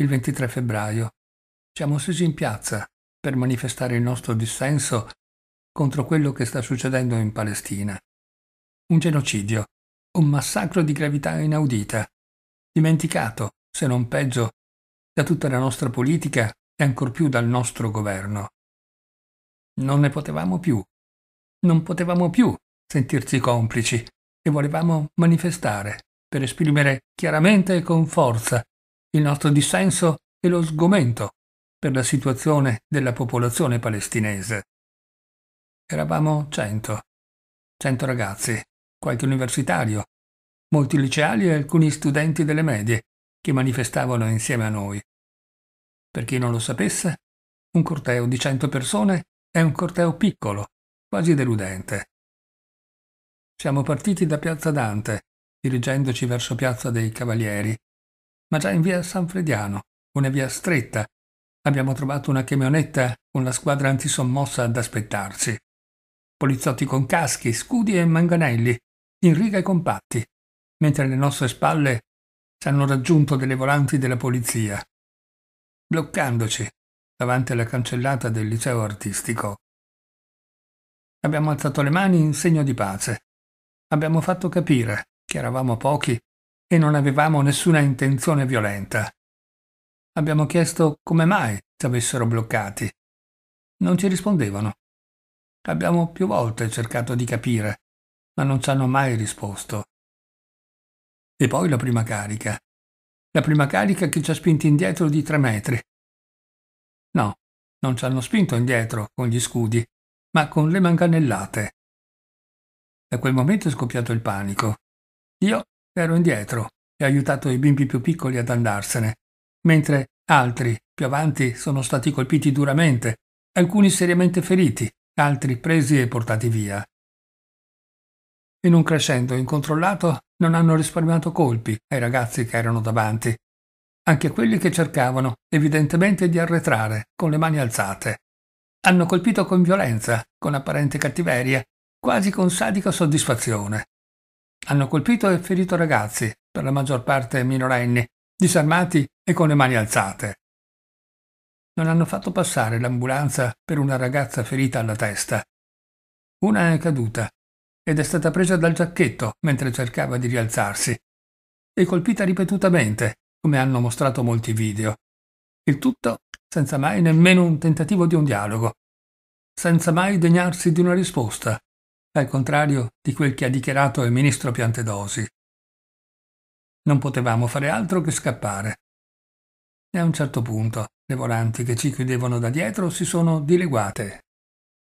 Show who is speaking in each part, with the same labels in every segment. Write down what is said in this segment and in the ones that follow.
Speaker 1: il 23 febbraio, siamo scesi in piazza per manifestare il nostro dissenso contro quello che sta succedendo in Palestina. Un genocidio, un massacro di gravità inaudita, dimenticato, se non peggio, da tutta la nostra politica e ancor più dal nostro governo. Non ne potevamo più. Non potevamo più sentirci complici e volevamo manifestare per esprimere chiaramente e con forza il nostro dissenso e lo sgomento per la situazione della popolazione palestinese. Eravamo cento, cento ragazzi, qualche universitario, molti liceali e alcuni studenti delle medie che manifestavano insieme a noi. Per chi non lo sapesse, un corteo di cento persone è un corteo piccolo, quasi deludente. Siamo partiti da Piazza Dante, dirigendoci verso Piazza dei Cavalieri, ma già in via San Frediano, una via stretta, abbiamo trovato una camionetta con la squadra antisommossa ad aspettarci. Poliziotti con caschi, scudi e manganelli, in riga e compatti, mentre alle nostre spalle ci hanno raggiunto delle volanti della polizia, bloccandoci davanti alla cancellata del liceo artistico. Abbiamo alzato le mani in segno di pace. Abbiamo fatto capire che eravamo pochi e non avevamo nessuna intenzione violenta. Abbiamo chiesto come mai ci avessero bloccati. Non ci rispondevano. Abbiamo più volte cercato di capire, ma non ci hanno mai risposto. E poi la prima carica. La prima carica che ci ha spinti indietro di tre metri. No, non ci hanno spinto indietro con gli scudi, ma con le manganellate. Da quel momento è scoppiato il panico. Io ero indietro e ho aiutato i bimbi più piccoli ad andarsene, mentre altri, più avanti, sono stati colpiti duramente, alcuni seriamente feriti, altri presi e portati via. In un crescendo incontrollato non hanno risparmiato colpi ai ragazzi che erano davanti, anche quelli che cercavano evidentemente di arretrare con le mani alzate. Hanno colpito con violenza, con apparente cattiveria, quasi con sadica soddisfazione. Hanno colpito e ferito ragazzi, per la maggior parte minorenni, disarmati e con le mani alzate. Non hanno fatto passare l'ambulanza per una ragazza ferita alla testa. Una è caduta ed è stata presa dal giacchetto mentre cercava di rialzarsi e colpita ripetutamente, come hanno mostrato molti video. Il tutto senza mai nemmeno un tentativo di un dialogo, senza mai degnarsi di una risposta, al contrario di quel che ha dichiarato il ministro Piantedosi. Non potevamo fare altro che scappare. E a un certo punto le volanti che ci chiudevano da dietro si sono dileguate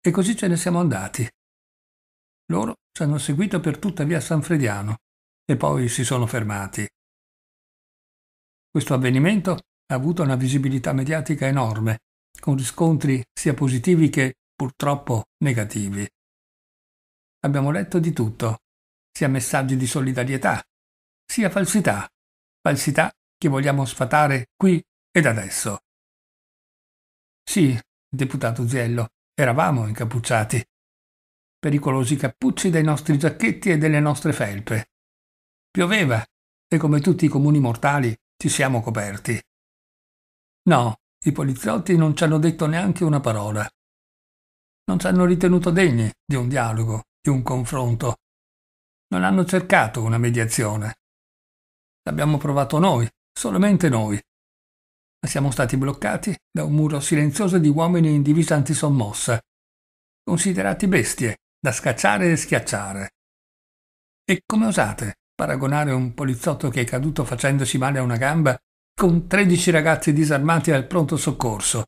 Speaker 1: e così ce ne siamo andati. Loro ci hanno seguito per tutta via San Frediano e poi si sono fermati. Questo avvenimento ha avuto una visibilità mediatica enorme, con riscontri sia positivi che purtroppo negativi. Abbiamo letto di tutto, sia messaggi di solidarietà, sia falsità, falsità che vogliamo sfatare qui ed adesso. Sì, deputato Ziello, eravamo incappucciati, pericolosi cappucci dei nostri giacchetti e delle nostre felpe. Pioveva e come tutti i comuni mortali ci siamo coperti. No, i poliziotti non ci hanno detto neanche una parola. Non ci hanno ritenuto degni di un dialogo, di un confronto. Non hanno cercato una mediazione. L'abbiamo provato noi, solamente noi. Ma siamo stati bloccati da un muro silenzioso di uomini in divisa antisommossa, considerati bestie da scacciare e schiacciare. E come osate paragonare un poliziotto che è caduto facendosi male a una gamba con 13 ragazzi disarmati al pronto soccorso?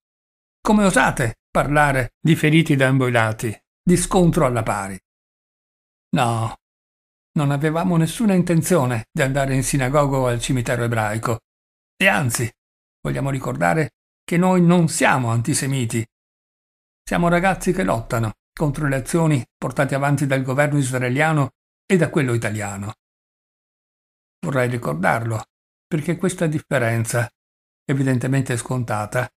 Speaker 1: Come osate parlare di feriti da ambo i lati, di scontro alla pari? No, non avevamo nessuna intenzione di andare in sinagogo o al cimitero ebraico. E anzi, vogliamo ricordare che noi non siamo antisemiti. Siamo ragazzi che lottano contro le azioni portate avanti dal governo israeliano e da quello italiano. Vorrei ricordarlo, perché questa differenza, evidentemente scontata,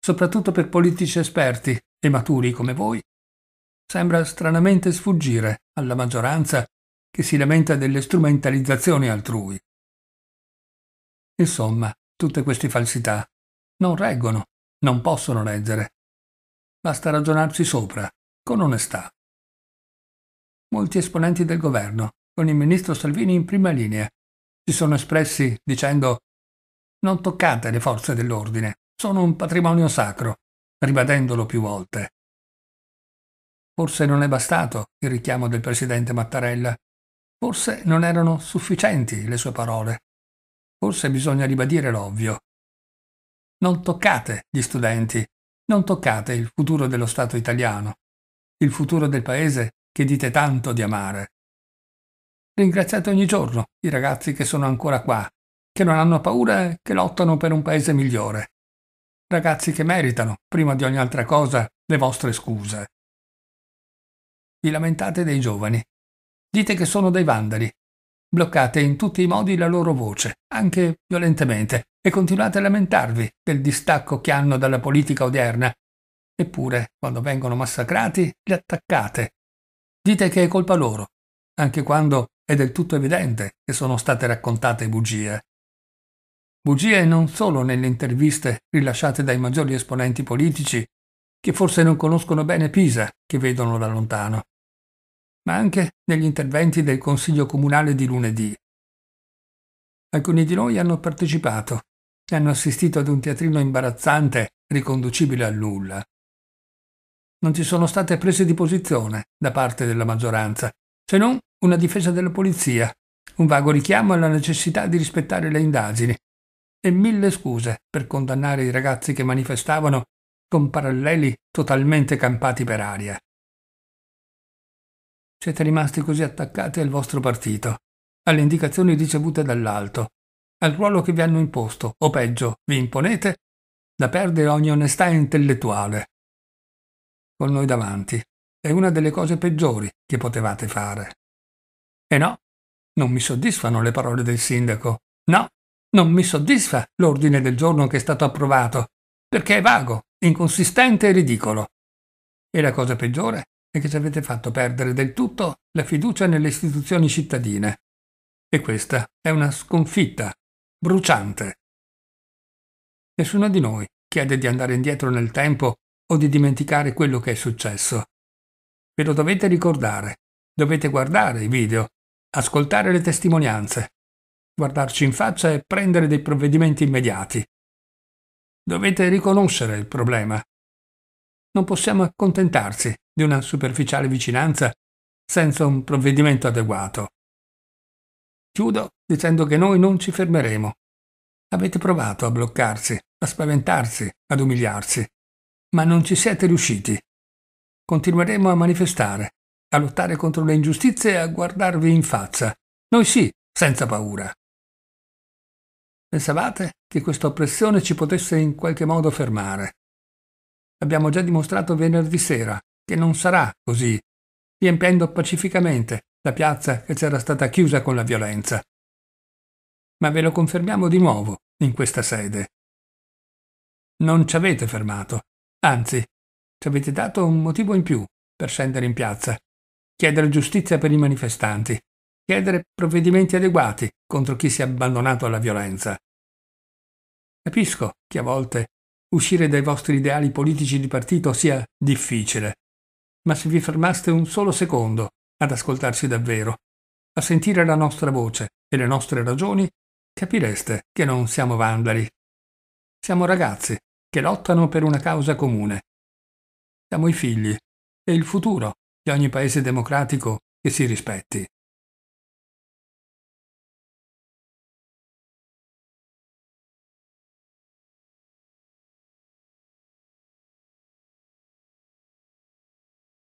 Speaker 1: soprattutto per politici esperti e maturi come voi, sembra stranamente sfuggire alla maggioranza che si lamenta delle strumentalizzazioni altrui. Insomma, tutte queste falsità. Non reggono, non possono reggere. Basta ragionarci sopra, con onestà. Molti esponenti del governo, con il ministro Salvini in prima linea, si sono espressi dicendo non toccate le forze dell'ordine, sono un patrimonio sacro, ribadendolo più volte. Forse non è bastato il richiamo del presidente Mattarella, forse non erano sufficienti le sue parole, forse bisogna ribadire l'ovvio. Non toccate gli studenti, non toccate il futuro dello Stato italiano, il futuro del paese che dite tanto di amare. Ringraziate ogni giorno i ragazzi che sono ancora qua, che non hanno paura e che lottano per un paese migliore. Ragazzi che meritano, prima di ogni altra cosa, le vostre scuse. Vi lamentate dei giovani. Dite che sono dei vandali. Bloccate in tutti i modi la loro voce, anche violentemente, e continuate a lamentarvi del distacco che hanno dalla politica odierna. Eppure, quando vengono massacrati, li attaccate. Dite che è colpa loro, anche quando è del tutto evidente che sono state raccontate bugie. Bugie non solo nelle interviste rilasciate dai maggiori esponenti politici, che forse non conoscono bene Pisa, che vedono da lontano, ma anche negli interventi del Consiglio Comunale di lunedì. Alcuni di noi hanno partecipato e hanno assistito ad un teatrino imbarazzante riconducibile al nulla. Non ci sono state prese di posizione da parte della maggioranza, se non una difesa della polizia, un vago richiamo alla necessità di rispettare le indagini e mille scuse per condannare i ragazzi che manifestavano con paralleli totalmente campati per aria. Siete rimasti così attaccati al vostro partito, alle indicazioni ricevute dall'alto, al ruolo che vi hanno imposto, o peggio, vi imponete, da perdere ogni onestà intellettuale. Con noi davanti è una delle cose peggiori che potevate fare. E no, non mi soddisfano le parole del sindaco. No, non mi soddisfa l'ordine del giorno che è stato approvato, perché è vago, inconsistente e ridicolo. E la cosa peggiore è che ci avete fatto perdere del tutto la fiducia nelle istituzioni cittadine. E questa è una sconfitta, bruciante. Nessuno di noi chiede di andare indietro nel tempo o di dimenticare quello che è successo. Ve lo dovete ricordare, dovete guardare i video, ascoltare le testimonianze, guardarci in faccia e prendere dei provvedimenti immediati. Dovete riconoscere il problema. Non possiamo accontentarsi di una superficiale vicinanza senza un provvedimento adeguato. Chiudo dicendo che noi non ci fermeremo. Avete provato a bloccarsi, a spaventarsi, ad umiliarsi, ma non ci siete riusciti. Continueremo a manifestare, a lottare contro le ingiustizie e a guardarvi in faccia. Noi sì, senza paura. Pensavate che questa oppressione ci potesse in qualche modo fermare. Abbiamo già dimostrato venerdì sera che non sarà così, riempiendo pacificamente la piazza che c'era stata chiusa con la violenza. Ma ve lo confermiamo di nuovo in questa sede. Non ci avete fermato, anzi, ci avete dato un motivo in più per scendere in piazza, chiedere giustizia per i manifestanti, chiedere provvedimenti adeguati contro chi si è abbandonato alla violenza. Capisco che a volte uscire dai vostri ideali politici di partito sia difficile, ma se vi fermaste un solo secondo ad ascoltarci davvero, a sentire la nostra voce e le nostre ragioni, capireste che non siamo vandali. Siamo ragazzi che lottano per una causa comune. Siamo i figli e il futuro di ogni paese democratico che si rispetti.